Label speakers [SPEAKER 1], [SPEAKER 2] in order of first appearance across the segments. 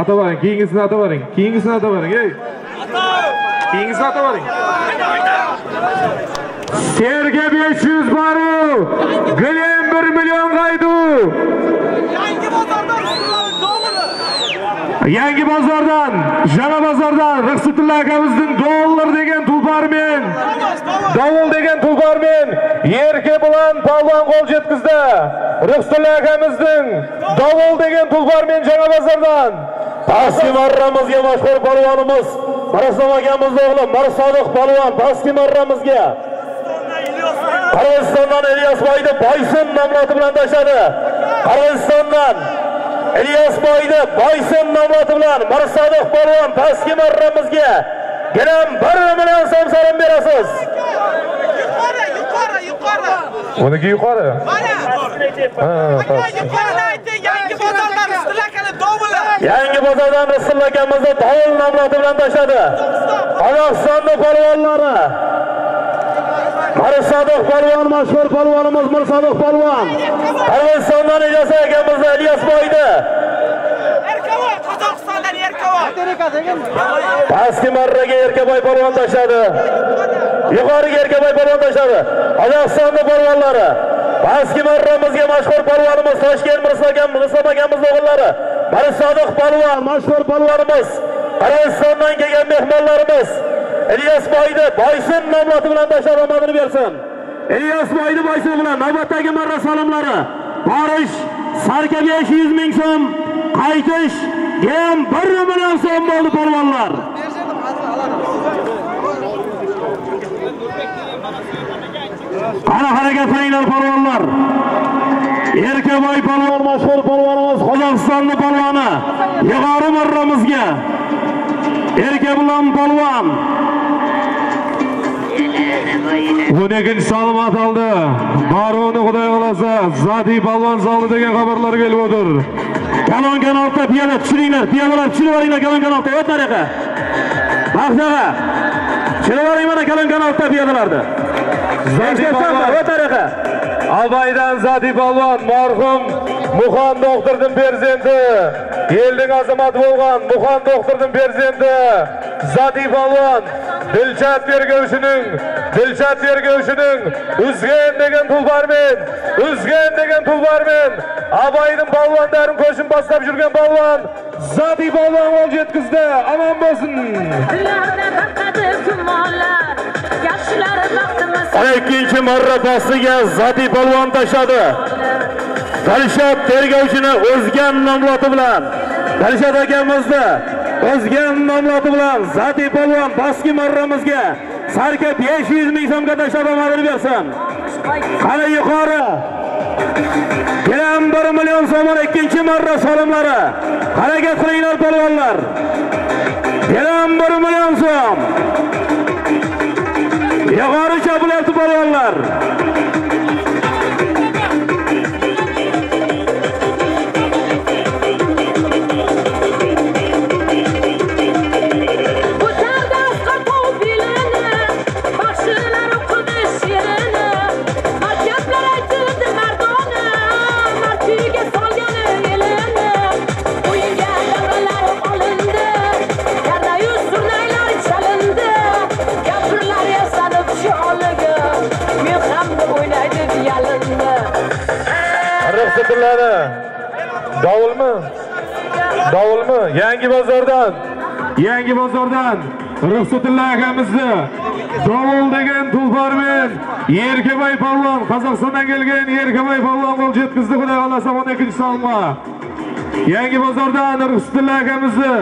[SPEAKER 1] атабарың кейінгісін атабарың кейінгісін атабарың ей. Кейінгісін атабарың серге 500 бару. Гілем 1 миллион
[SPEAKER 2] қайту яңгі базардан
[SPEAKER 1] жаңа базардан Рахсатулла ағамыздың доллар деген тұлпармен, дауыл деген тұлпармен Ерке Бұлан Палуан қол жеткізді. Рахсатулла ағамыздың дауыл деген тұлпармен жаңа базардан. Jana bozordan pastki marramizga mashhur polvonimiz marasom akamizni o'g'li mirsodiq polvon pastki marramizga. Qirg'izistondan ilyos boyni boysun nomloti bilan tashladi. Qirg'izistondan ilyos boyni boysun nomloti bilan mirsodiq polvon pastki marramizga. Gilam bir million so'm salom berasiz.
[SPEAKER 2] Yuqori, yuqori, yuqori.
[SPEAKER 1] uniki yuqori
[SPEAKER 2] Mana. Yuqorida ayting, yangi bozordan istilakali dovuli.
[SPEAKER 1] yangi bozordan rasul akamizni dovul nomloti bilan tashladi. Qozog'istonni polvonlari. Mirsodiq polvon mashhur polvonimiz mirsodiq polvon. Qirg'izistondan ilyos akamizni ilyos
[SPEAKER 2] Qozog'istondan Erkavoy.
[SPEAKER 1] pastki marraga erkaboy polvon tashladi yuqoriga erkabay polvon tashladi qozog'istonni polvonlari pastki marramizga mashhur polvonimiz toshkent mirsogan mirsam akamizni o'g'illari mirsodiq polvon mashhur polvonimiz qirg'izistondan kelgan mehmonlarimiz ilyos boyni boysun nomloti bilan tashlab omadini bersin. Ilyos boyni boysun bilan navbatdagi marra salomlari borish sarka 500 ming so'm qaytish ham 1 million so'm bo'ldi polvonlar. Ana harakatlanglar polvonlar erkaboy polvon mashhur polvonimiz qozog'istonni polvoni yuqori marramizga erkabilan polvon Bunekin salomat oldi. Baroni xudoy xohlasa Zati polvon soldi degan xabarlar kelib o'tir. Kalon kanalda piyoda tushiringlar, piyodalar tushirib olinglar kalon kanalda. O't tariqa. Baxtaga. Tushirib oling mana kalon kanalda piyodalarni. Абайдан Зади Балуан, марғым Мұхан Доқтырдың берзенді, Елдің азаматы болған Мұхан Доқтырдың берзенді. Зади Балуан, Ділшат Бергеушінің, Ділшат Бергеушінің үзген деген тұлбармен, үзген деген тұлбармен Абайдың балуандарын көшін бастап жүрген балуан Зади Балуан ол жеткізді. Аман болсын. Bo'lsin. Ana ikkinchi marra pastiga Zati polvon tashladi. Dilshod tergovchini o'zgan nomloti bilan Dilshod akamizni o'zgan nomloti bilan Zati polvon baski marramizga sarka 500 ming so'mga tashlab omadini bersin. Qani yuqori. Gilam 1 million so'm ikkinchi marra solimlari. Harakat qilinglar polvonlar. Gilam 1 million so'm. Yuqori chapilyapti polvonlar. Yangi bozordan. Yangi bozordan Rixsatilla akamizni Dovul degan tulparmen Yerkabay polvon Qozog'istondan kelgan Yerkabay polvon gol yetkazdi xudo xolasa 12-salma. Yangi bozordan Rixsatilla akamizni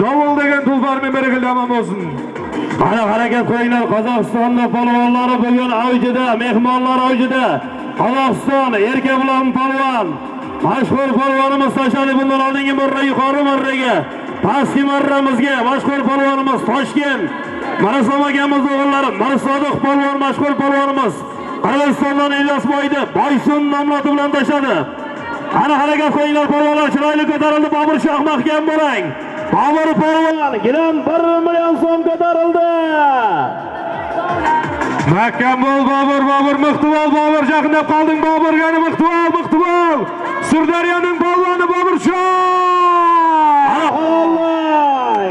[SPEAKER 1] Dovul degan tulparmen berildi omon bo'lsin. Mana harakat qilinglar Qozog'istonda polvonlari bugun avjida, mehmonlar avjida. Qozog'iston Erkabulon polvon mashhur polvonimiz tashladi bundan oldingi marra yuqori marraga pastki marramizga mashhur polvonimiz Toshkent Marasom akamiz o'g'illari Mirsodiq polvon mashhur polvonimiz Qirg'izistondan Ilyos Boysun nomloti bilan tashladi. Qani harakat qilinglar polvonlar chiroyli ko'tarildi. Bobur shoh mahkam bo'ling Bobur polvon gilam 1 million so'm ko'tarildi. Mahkam bo'l Bobur, Bobur Miqtibol, Bobur yaqinlab qolding. Bobur, yana Miqtibol, Miqtibol. Sırdarya'nın balvanı Babırşan! Ah
[SPEAKER 2] Allah!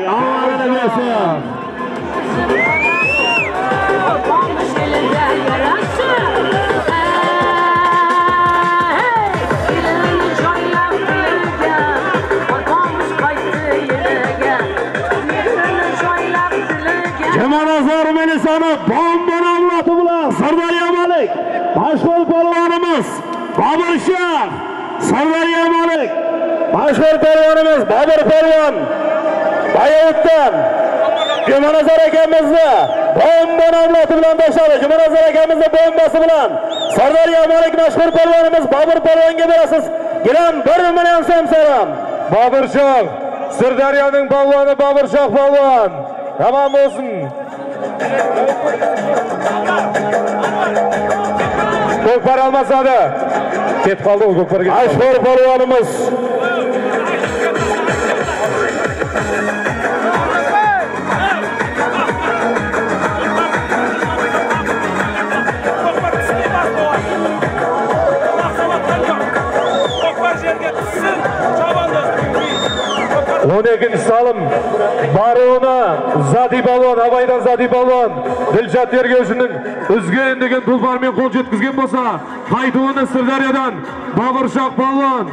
[SPEAKER 2] Allah ne diyorsun? Kemal Azar Melisa'nı bombana avratı bulan Sırdarya Malik Başkol Polvanımız Babırşan! Mashhur polvonimiz Bobur polvon Bayovutdan Jumanazar akamizni bomba nomloti bilan tashladi. Jumanazar akamizni bombasi bilan Sirdaryo Malik mashhur polvonimiz Bobur polvonga berasiz. Gilam 1 million so'm salom. Bobur Shoh Sirdaryoning polvoni Bobur Shoh polvon. Tamom bo'lsin. Ko'kpar almasadi. Ketib qoldi u ko'kparga. Mashhur polvonimiz. O'n ikkinchi salim baroni zadi balvon abaydan zadi balvon dilshod tergovchining uzgan degan tulparmen qo'l yetkazgan bo'lsa Haydovni sirdaryodan Boburshoq polvon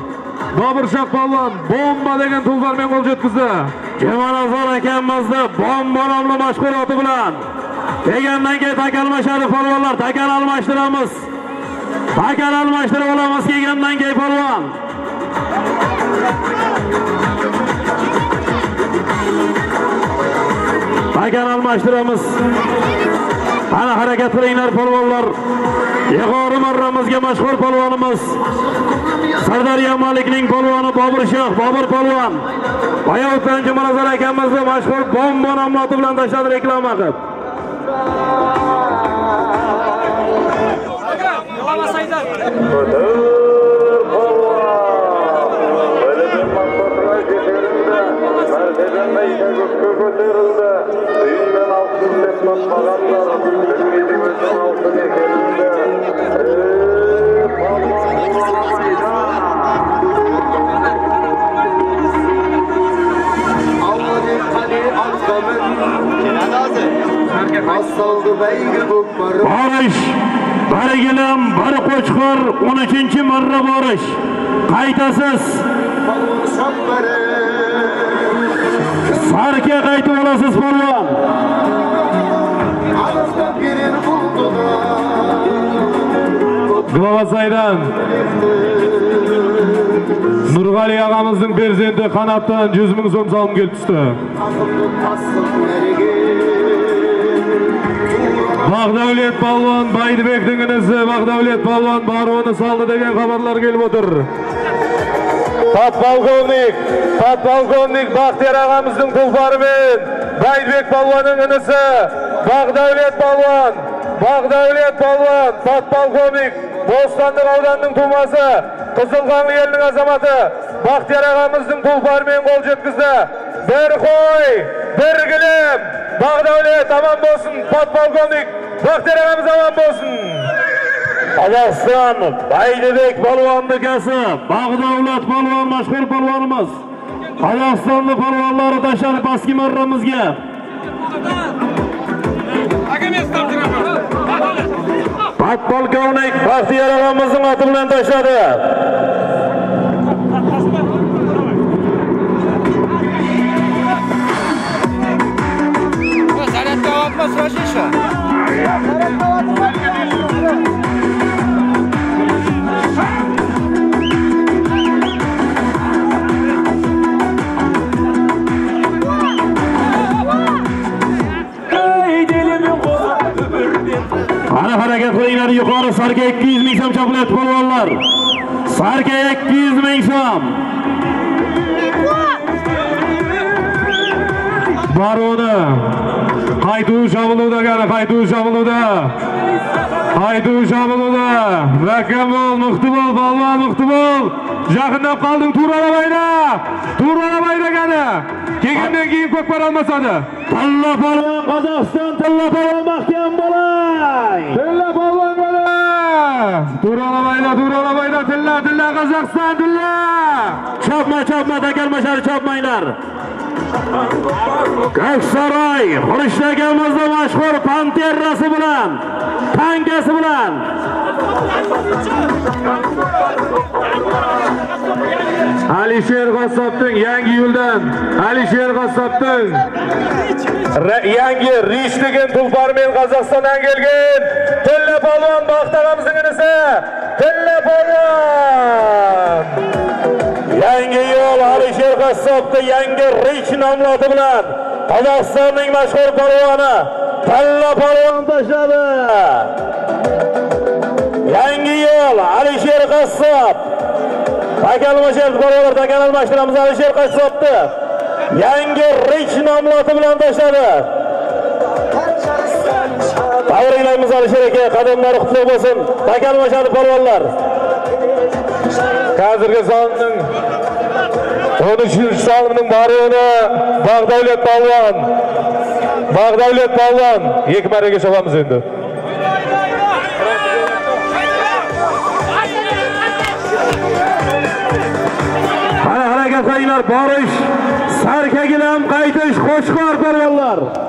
[SPEAKER 2] bobur polvon bomba degan tulparmen qo'l yetkazdi Azar akamizni bomba nomli mashg'uloti bilan degandan keyin takalmashadi polvonlar takal almashtiramiz. Takal almashtirib olamiz kelgandan keyin polvon. Takal almashtiramiz. Ana harakat qilinglar polvonlar. Yuqori marramizga mashhur polvonimiz Sardariya Malikning polvoni Bobur Shoh, Bobur polvon. Bayovutdan Jumanazar akamizni mashhur bomba nomloti bilan tashladi reklama qilib.
[SPEAKER 3] ko'tarildi uyingdan oltin deb topmaganlar bilmaydi o'zing oltin ekaningda
[SPEAKER 2] Borish, barigilam, bir qo'chqor 13-marra borish. Qaytasiz. Sarka qaytib olasiz polvon. Главасайдан Нұрғали ағамыздың перзенті қанаттан 100 мың сом салым келіп түсті. Балуан Байдыбектің інісі Бағдаулет Балуан Баруаны салды деген хабарлар келіп отыр. Подполковник, подполковник Бақтияр ағамыздың тұлпарымен Байдыбек Балуаның інісі бақдәулет балуан бақдәулет балуан подполковник бостандық ауданының тумасы қызылқаңлы елінің азаматы бақтияр ағамыздың тұлпарымен қол жеткізді. Бір қой бір кілем. Бақдәулет аман болсын подполковник. Бақтияр ағамыз аман болсын. Қазақстан Бәйдібек балуандыкасы Бағдавлат балуан машһүр балуанымыз. Қазақстанлы балуанлары Ташар Podpolkovnik Baxtiyor og'amizni oti bilan tashladi.
[SPEAKER 4] Зарядка отмаз,
[SPEAKER 2] Василий. Зарядка отмаз. Yuqori sarga 200 ming so'm chapilyapti polvonlar. Sarka 200 ming so'm. Baroni qaytuv shamiluvda gani qaytuv shamiluvda. Qaytuv shamiluvda. Rakamol muxtibol polvon muxtibol Yaqinlab qoldim Turalabayda. Turalabayda gani. Kelgandan keyin ko'p para olmasadi. Tilla polvon Qozog'iston tilla polvon mahkam bo'lay. Tilla Chopma chopma takalmashar chopmanglar. Ko'ksaroy Xurishdagamizda mashhur panterrasi bilan, tankasi bilan! Alisher qassobning yangi yo'ldan alisher qassobning yangi rish degan tulparmen qozog'istondan kelgan tilla polvon baxtaramizning inisi tilla yangi yo'l alisher qassobni yangi rich nomli bilan qozog'istonning mashhur polvoni tilla polvon tashladi yangi yo'l alisher qassob takalmashar bolalar takal almashtiramiz alisher qassobni yangi rich nomlati bilan tashladi. Tabriklaymiz alisher aka qadamlari qutlug' bo'lsin. Takalmashadi polvonlar hozirgi sonning o'n uchinchi sonning bariyoni bag'davlat polvon. Bag'davlat polvon. Ikki marraga chopamiz endi. Qara harakat qilinglar, borish, sarkagilam qaytish, qo'shqor polvonlar.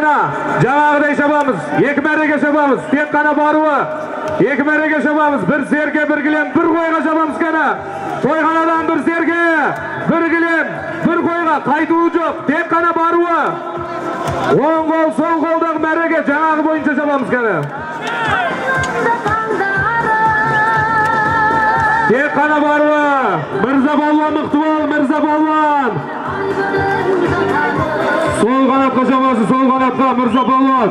[SPEAKER 2] қана жаңағыдай шабамыз екі мәреге шабамыз тек қана баруы екі мәреге шабамыз бір серге бір кілем бір қойға шабамыз қана тойханадан бір серге бір кілем бір қойға қайтуы жоқ тек қана баруы оң қол сол қолдағы мәреге жаңағы бойынша шабамыз қана тек қана баруы мырза балуан мықты бол мырза балуан Sol qanotga chopasiz, sol qanotga Mirza Polvon.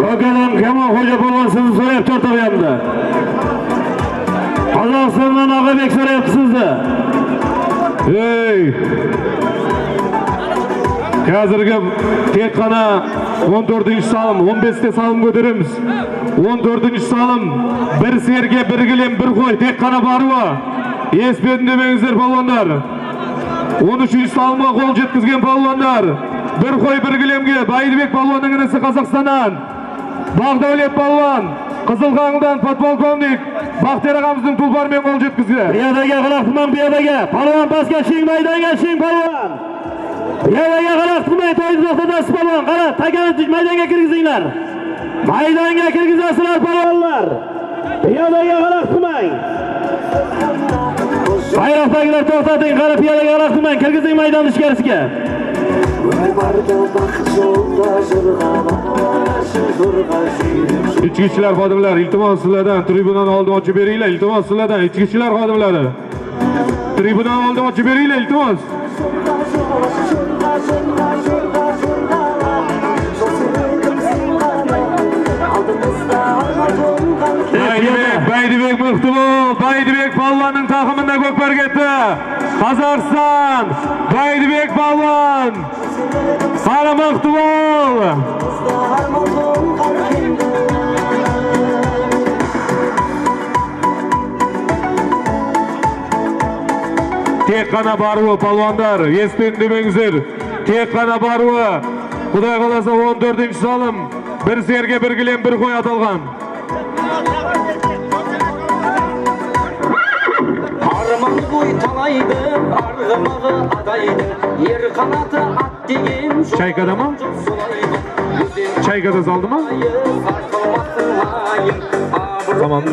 [SPEAKER 2] Bo'kadan Kamol Xo'ja polvon sizni so'rayapti o'rtog'imda. Qozog'istondan Og'abek so'rayapti sizni. Ey! Hozirgi teqqana 14-salim, 15ta salim ko'taramiz. 14-salim bir serga, bir gilim, bir qo'y teqqana barva. Esbedin demangizlar polvonlar. 13-salimga qo'l yetkazgan polvonlar. Bir qo'y, bir gilimga Baydibek polvonning inisi Qozog'istondan. Bag'davlat polvon, Qizilqang'dan podpolkovnik Baxtiyor og'amizning tulparmen qo'l yetkazgan.
[SPEAKER 1] Piyodaga qaraq tuman piyodaga. Palvon pastga shing maydonga shing palvon. Piyodaga qaraq qarab to'yni to'xtatasiz palvon. Qara, takani maydonga kirgizinglar. Maydonga kirgizasizlar palvonlar. Piyodaga qarab qilmang Bayroqdagilar to'xtating, qara piyodaga qarab qilmang kirgizing maydon ichkarisiga.
[SPEAKER 2] Ichki ishlar xodimlari, iltimos sizlardan tribunani oldin ochib beringlar, iltimos sizlardan ichki ishlar xodimlari. Tribunani oldin ochib beringlar, iltimos. жорға жорға жорғала жасыыдім сен қала алдымызда арман тонған бәйдібек бәйдібек мықты бол бәйдібек палуанның тақымында көкбері кетті қазақстан бәйдібек балуанқана мықты боларман тек қана бар бол палуандар
[SPEAKER 5] еспе ндемеңіздер тек қана баруы құдай қаласа 14-ші залым
[SPEAKER 2] бір серге
[SPEAKER 5] бір кілем
[SPEAKER 2] бір қой аталған
[SPEAKER 5] арман қой талайды арғымағы
[SPEAKER 2] адайды
[SPEAKER 5] ер қанаты ат деген шайкада ма шайкада салды ма tamam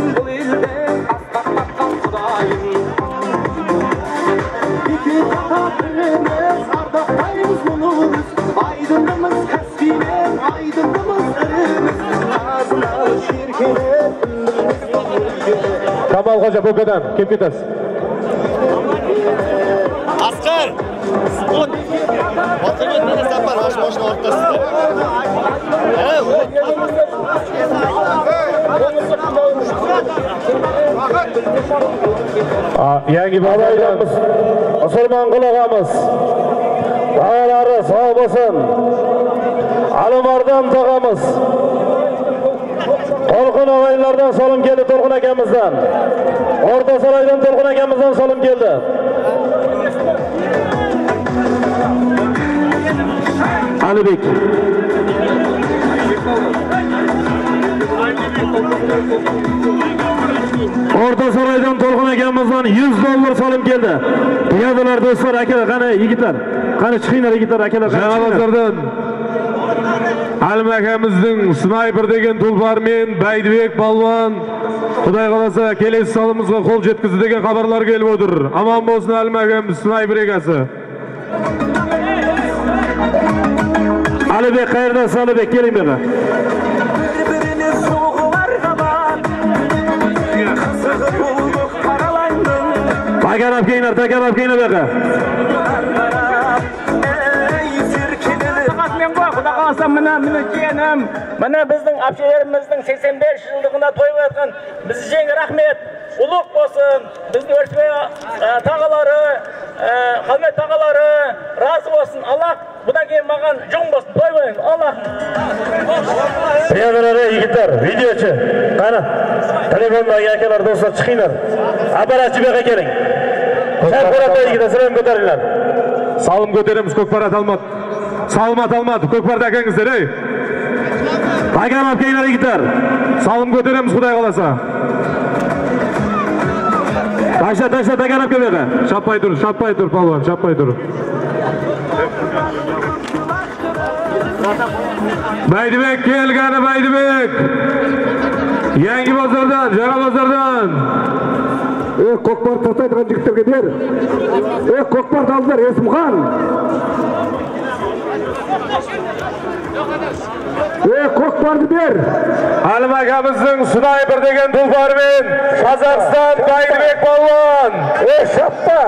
[SPEAKER 5] Aydınımız keskine Aydınımız ırımız Ağzına şirkine
[SPEAKER 2] Kamal Hoca Bo'kadan kelib ketasiz.
[SPEAKER 6] Asqar! O't! Otilib meni safar mana shu mashina o'rtasida. Ha, o't!
[SPEAKER 2] yangi babaylarimiz musulmon qulog'amiz baolari sağ bo'lsin alimardon tog'amiz to'lqin og'aylardan salom keldi to'lqin akamizdan o'rta saroydan to'lqin akamizdan salom keldi alibek
[SPEAKER 1] O'rta saroydan To'lqin akamizdan 100 dollar solim keldi. Piyodalar do'stlar, akalar, qani yigitlar. Qani chiqinglar yigitlar, akalar.
[SPEAKER 2] bozordan Alim akamizning snayper degan tulparmen Baydibek palvon Xudoy xolasa kelesi salimizga qo'l yetkazdi degan xabarlar kelib o'tir. Amon bo'lsin Alim akamiz snayper egasi.
[SPEAKER 1] Alibek qayerdan Salibek keling bu
[SPEAKER 5] karalandım
[SPEAKER 1] Takarab kelinglar, takarab kelinglar bu yoqqa.
[SPEAKER 7] болмаса мына міне келінім міне біздің әпшелеріміздің сексен бес жылдығына тойып жатқан біз рахмет. Ұлық болсын. Біздің өлші тағалары қалмет тағалары разы болсын. Аллах бұдан кейін маған
[SPEAKER 1] жұң болсын. Той болайын. Аллах. Жігіттер видеочы қана телефондағы әкелер достар шығыңдар аппаратшы бияққа келің шәп көтеріңдер
[SPEAKER 2] салым көтереміз көкпар алматы Salmat almatov Ko'kparat akangizlar ey.
[SPEAKER 1] Takarab kelinglar yigitlar.
[SPEAKER 2] Salım ko'taramiz Xudoy xohlasa
[SPEAKER 1] Tashla, tashla, takarab kel bu yoqqa.
[SPEAKER 2] Tur, chappay tur palvon, chappay tur. Baydibek kelgani Baydibek. Yangi bozordan, Jara bozordan.
[SPEAKER 8] Ey ko'kpar tortaydigan yigitlarga ber. Ey ko'kpar oldilar Esmuxon. е көкпарды бер
[SPEAKER 2] әлім ағамыздың снайпер деген тұлпарымен қазақстан Байдыбек балуан!
[SPEAKER 8] Е шаппа!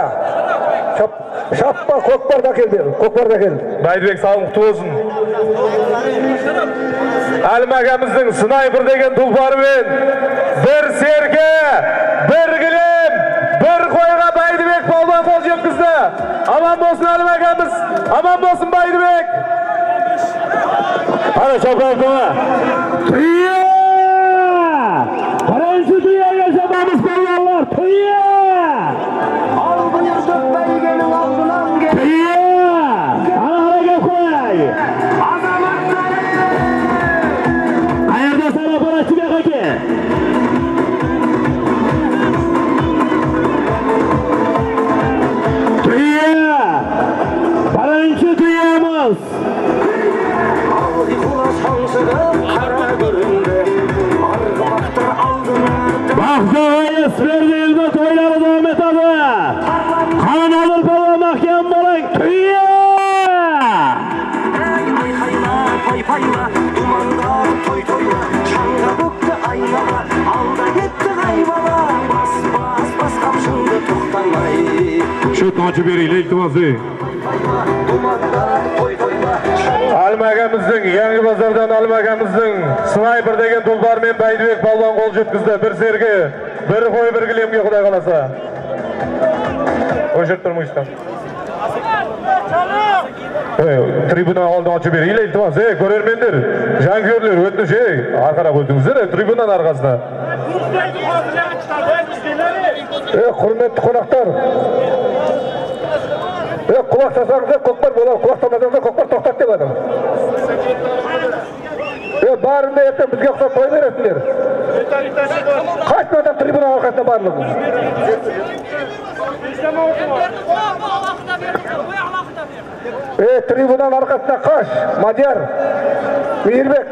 [SPEAKER 8] Шаппа көкпарды әкел бер көкпарды әкел Байдыбек,
[SPEAKER 2] саған құтты болсын. Әлім ағамыздың снайпер деген тұлпарымен бір серке бір bir gilim, bir qo'yga Baydibek polvon qo'l yetkazdi. Aman bo'lsin Alim akamiz. Aman bo'lsin Baydibek.
[SPEAKER 1] Qani chopar to'g'a. Tuya! Birinchi tuyaga chopamiz polvonlar. Tuya! Bahçe Esmerli İlmet oyları da Ahmet abi. Kan alır baba
[SPEAKER 5] mahkem balık tüyü. Pay payla. Şu tacı beriyle iltifası. Pay Алмағамыздың, яңғы базардан Алмағамыздың снайпер деген тұлпармен Байдыбек
[SPEAKER 2] балуан қол жеткізді бір серге
[SPEAKER 5] бір қой бір
[SPEAKER 2] кілемге құдай қаласа өшіріп тұрмын трибуна алдын ашып бер елейді тұмас, ей көрермендер жанкүйерлер өтініш ей ары қарап өтіңіздер трибунаның арқасына құрметті қонақтар бірақ құлақ салсаңыздар көкпар болады құлақ салмасаңыздар көкпар тоқтат деп жатыр е барыңды ертең бізге
[SPEAKER 8] ұқсап қоя бересіңдер қанша адам трибунаның арқасында барлығы е трибунаның арқасына қаш мадияр мейірбек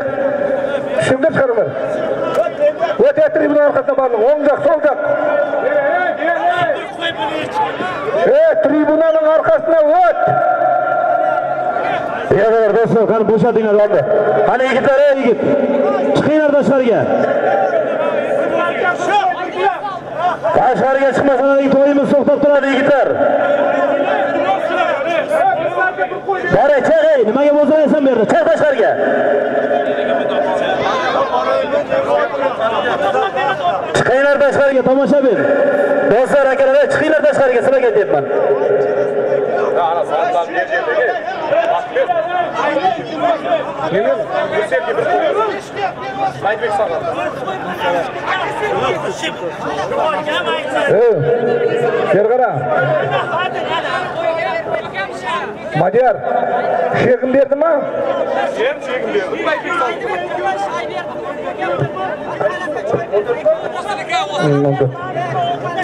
[SPEAKER 8] ішіңдер шығарыңдар өте трибунаның арқасында барлығы оң жақ сол жақ Ey tribunanın arkasına o't.
[SPEAKER 1] Piyodalar do'stlar, qani bo'shatinglar oldi. Qani yigitlar, ey yigit. Chiqinglar tashqariga. Tashqariga chiqmasanlar to'yimiz to'xtab turadi yigitlar. Bora, chiq ey, nimaga bo'zaysan bu yerda? Chiq tashqariga. Chiqinglar tashqariga tomoshabin. Do'stlar, tashqariga, sizlarga aytyapman.
[SPEAKER 8] Ey, yer qara. Мадияр, berdimi берді.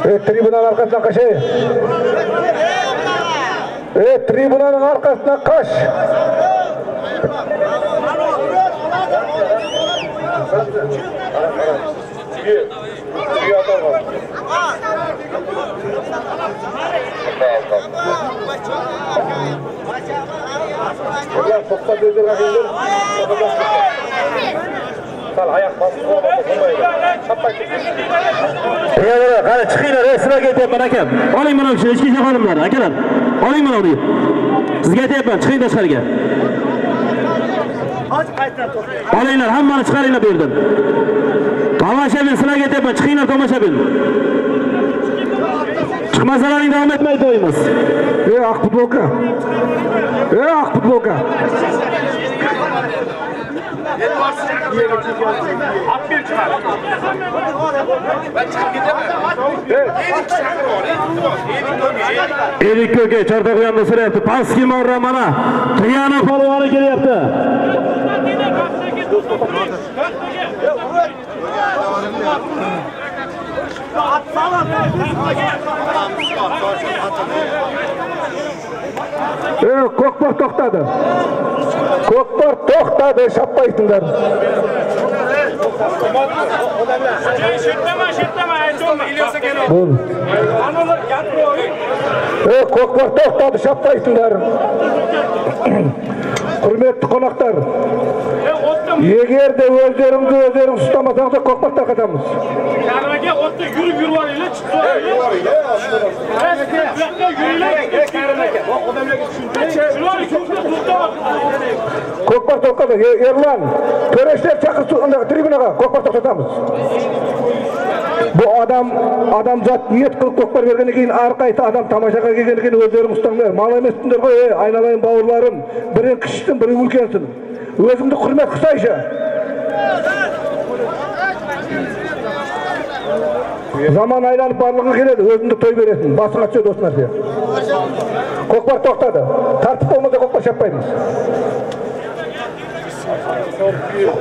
[SPEAKER 8] Evet, tribunanın arkasına kaçayım. Evet, tribunanın arkasına kaç. Ulan soksa dövdür kakaylar. Sal ayak basıp
[SPEAKER 1] bo'lmaydi qani chiqinglar, ey, sizlarga aytyapman akam. Oling mana shu ichki ishlar xodimlari, akalar. Oling mana uni. Sizga aytyapman, chiqing tashqariga. Olinglar, hammani chiqaringlar bu yerdan. Tomoshabin sizlarga aytyapman, chiqinglar tomoshabin. Chiqmasalaring davom etmaydi to'yimiz.
[SPEAKER 8] Ey oq futbolka Ey oq futbolka ақ футболка.
[SPEAKER 1] Erik ko'ka chortoq yonida so'rayapti. Pastki morra mana Tuyana polvoni kelyapti.
[SPEAKER 8] Ey көкпар тоқтады. Көкпар тоқтады, шаппайсыңдар. Бұл. Ей көкпар тоқтады, шаппайсыңдар. Құрметті қонақтар, егер де өздеріңді өздеріңіз ұстамасаңыздар көкпар тарқатамыз.
[SPEAKER 7] Yarmaga otda yurib yurib olinglar,
[SPEAKER 8] тоқтады. Е- Ерлан, төрешілер шақырсын ана трибунаға көкпар тоқтатамыз. Бұл адам адамзат ниет қылып көкпар бергеннен кейін әрқайсы адам тамашаға келгеннен кейін өздерің ұстаңдар. Мал емессіңдер ғой, ей, айналайын бауырларым. Бірің кішісің, бірің үлкенсің. Өзіңді құрмет қылсайшы. Заман айланып барлығы келеді, өзіңді той бересің, басыңа түседі осы нәрсе. Көкпар тоқтады. Тәртіп болмаса көкпар шаппаймыз.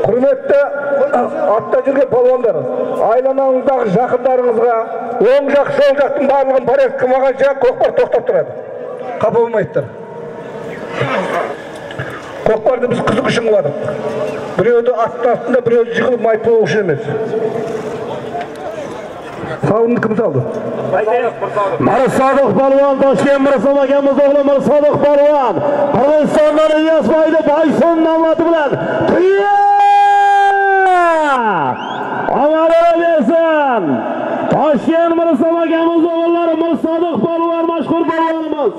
[SPEAKER 8] құрметті артта жүрген палуандар айланаңыздағы жақындарыңызға оң жақ сол жақтың барлығын порядок қылмағанша көкпар тоқтап тұрады қапа болмайсыздар көкпарды біз қызық үшін қыладық біреуді аттың астында біреуді жығылып майып үшін емес сауынды kim салды
[SPEAKER 1] Mirsodiq polvon Toshkent Mirsob akamiz o'g'li Mirsodiq polvon Qirg'izistondan Ilyos Boydi Boysun nomlati bilan tuya! Omadini bersin. Toshkent Mirsob akamiz o'g'illari Mirsodiq polvon mashhur polvonimiz.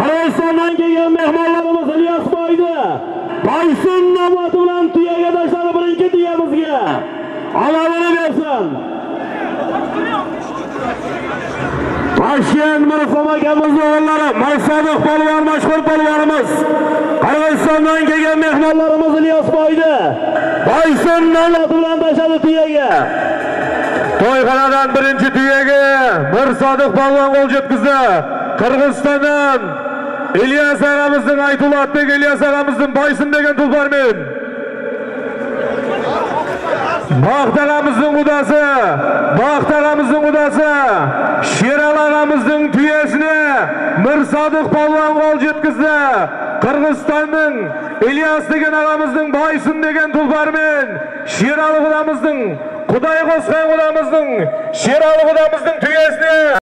[SPEAKER 1] Qirg'izistondan kelgan mehmonlarimiz Ilyos Boydi Boysun nomlati bilan tuyaga tashladi birinchi tuyamizga. Omadini bersin. Toshkent Mirsob akamiz o'g'illari Mirsobiq polvon mashhur polvonimiz. Qirg'izistondan kelgan mehmonlarimiz Ilyos Boydi. Boysun navlati bilan tashladi tuyaga.
[SPEAKER 2] To'yxonadan birinchi tuyaga Mirsodiq polvon qo'l yetkazdi. Qirg'izistondan Ilyos ag'amizning Aytulotbek Ilyos ag'amizning Boysun degan tulparmen. Baxt ag'amizning udasi, Baxt ag'amizning udasi Sheral ag'amizning tuyasini Mirsodiq polvon qo'l yetkazdi. Qirg'izistonning Ilyos degan ag'amizning Boysun degan tulparmen. Sheral odamizning Xudoy qo'sgan odamizning Sherali odamizning tuyasini